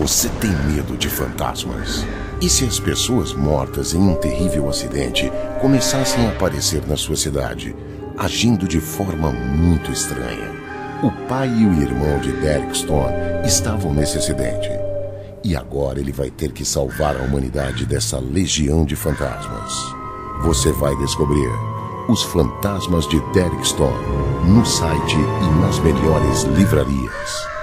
Você tem medo de fantasmas? E se as pessoas mortas em um terrível acidente começassem a aparecer na sua cidade, agindo de forma muito estranha? O pai e o irmão de Derek Stone estavam nesse acidente. E agora ele vai ter que salvar a humanidade dessa legião de fantasmas. Você vai descobrir Os Fantasmas de Derek Stone no site e nas melhores livrarias.